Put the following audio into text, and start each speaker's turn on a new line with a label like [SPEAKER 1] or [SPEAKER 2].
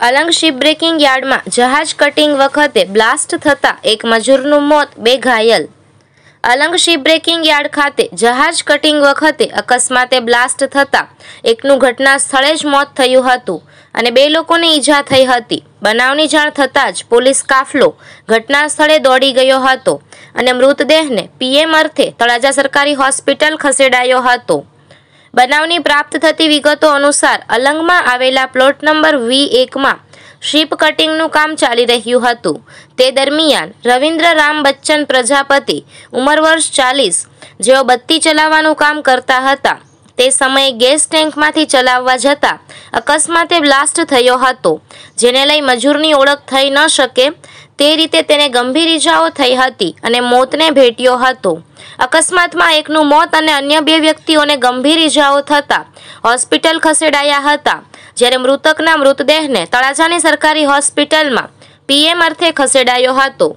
[SPEAKER 1] અલંગ શિપબ્રેકિંગ યાર્ડમાં જહાજ કટિંગ વખતે બ્લાસ્ટ થતાં એક મજૂરનું મોત બે ઘાયલ અલંગ શિપબ્રેકિંગ યાર્ડ ખાતે જહાજ કટિંગ વખતે અકસ્માતે બ્લાસ્ટ થતાં એકનું ઘટના સ્થળે જ મોત થયું હતું અને બે લોકોને ઈજા થઈ હતી. બનાવની જાણ થતાં જ પોલીસ કાફલો ઘટના સ્થળે દોડી ગયો હતો અને મૃતદેહને પીએમ અર્થે તળાજા સરકારી હોસ્પિટલ ખસેડાયો હતો. બનાવની પ્રાપ્ત થતી વિગતો અનુસાર અલંગમાં આવેલા પ્લોટ નંબર વી એકમાં શીપ કટિંગનું કામ ચાલી રહ્યું હતું. તે દરમિયાન રવિન્દ્ર રામ બચ્ચન પ્રજાપતિ, ઉંમર વર્ષ ચાલીસ, જેઓ બત્તી ચલાવવાનું કામ કરતા હતા. તે સમયે ગેસ ટેન્કમાંથી ચલાવવા જતા અકસ્માતે બ્લાસ્ટ થયો હતો. જેને લઈ મજૂરની ઓળખ થઈ ન શકે તે રીતે તેને ગંભીર ઈજાઓ થઈ હતી અને મોતને ભેટ્યો હતો. અકસ્માતમાં એકનું મોત અને અન્ય બે વ્યક્તિઓને ગંભીર ઈજાઓ થતા હોસ્પિટલ ખસેડાયા હતા. જ્યારે મૃતકના મૃતદેહને તળાજાની સરકારી હોસ્પિટલમાં પીએમ અર્થે ખસેડાયો હતો.